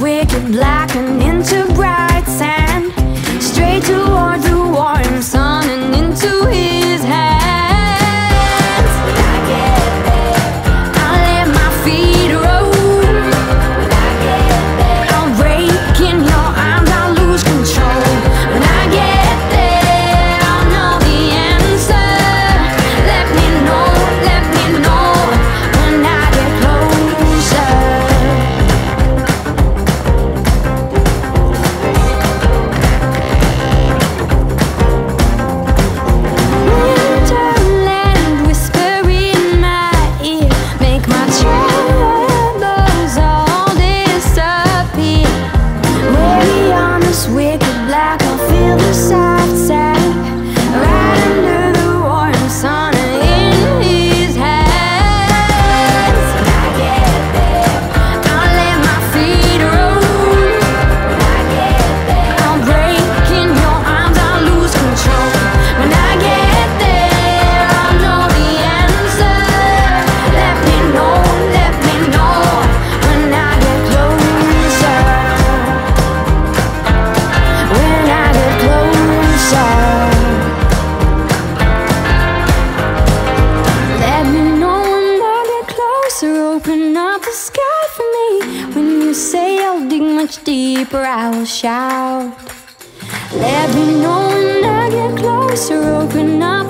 wicked black and in Cause we're open up the sky for me. When you say I'll dig much deeper, I will shout. Let me know when I get closer, open up